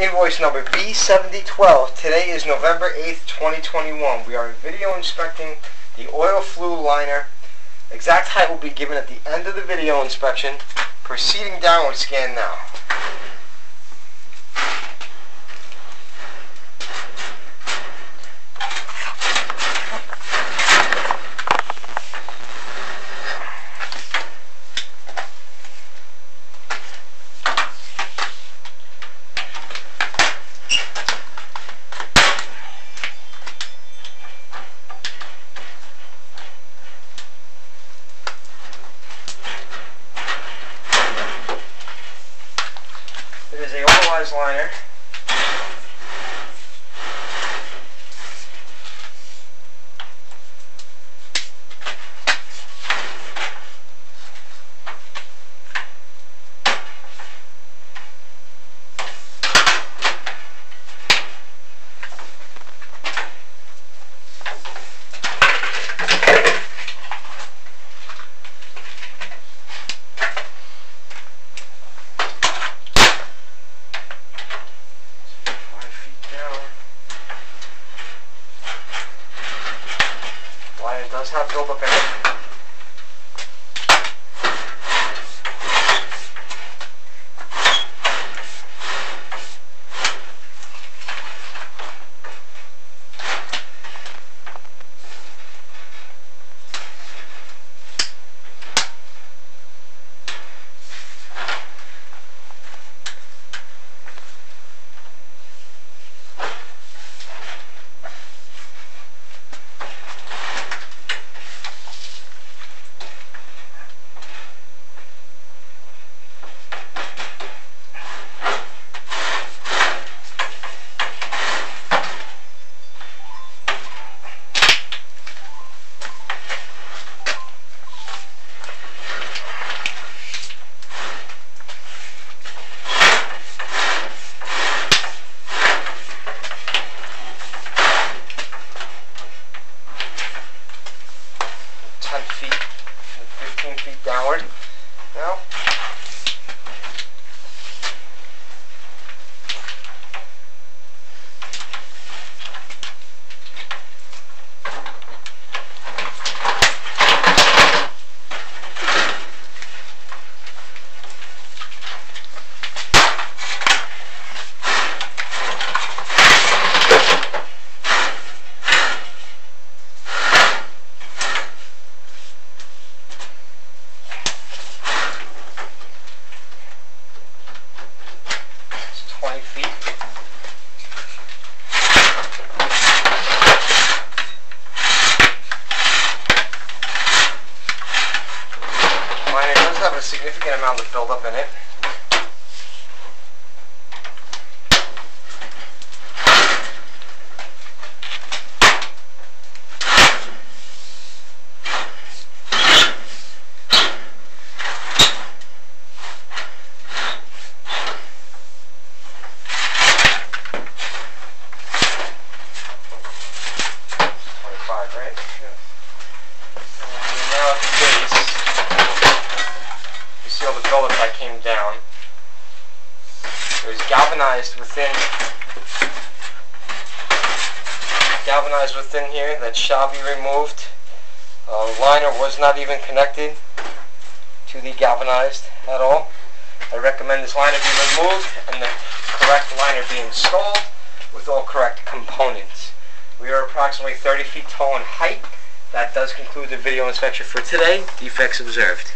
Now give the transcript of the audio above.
Invoice number V7012. Today is November 8th, 2021. We are video inspecting the oil flue liner. Exact height will be given at the end of the video inspection. Proceeding downward scan now. It is liner. Five feet down. Liner does have buildup in it. Ten feet and fifteen feet downward. Now. It's 20 feet. Liner does have a significant amount of buildup in it. Twenty-five, right? And now at the base, you see all the buildup that came down. It was galvanized within, galvanized within here. That shall be removed. Uh, liner was not even connected to the galvanized at all. I recommend this liner be removed and the correct liner be installed with all correct components. We are approximately 30 feet tall in height. That does conclude the video inspection for today. Defects observed.